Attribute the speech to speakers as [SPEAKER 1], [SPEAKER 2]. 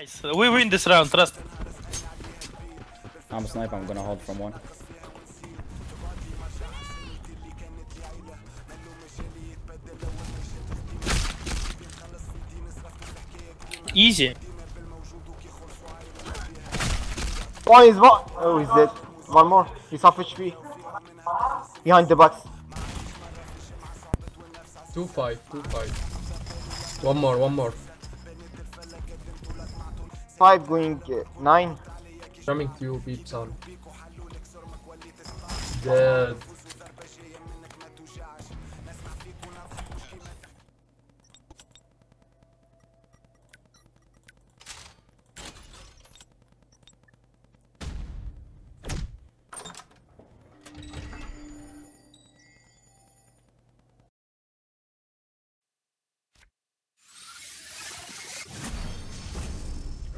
[SPEAKER 1] Nice. We win this round, trust.
[SPEAKER 2] I'm a sniper, I'm gonna hold from one.
[SPEAKER 1] Easy.
[SPEAKER 3] Oh, one is one. Oh, he's dead. One more. He's half HP. Behind the box.
[SPEAKER 4] Two five, two five. One more, one more.
[SPEAKER 3] Five going uh, nine.
[SPEAKER 4] Coming to you, beat son. Dead.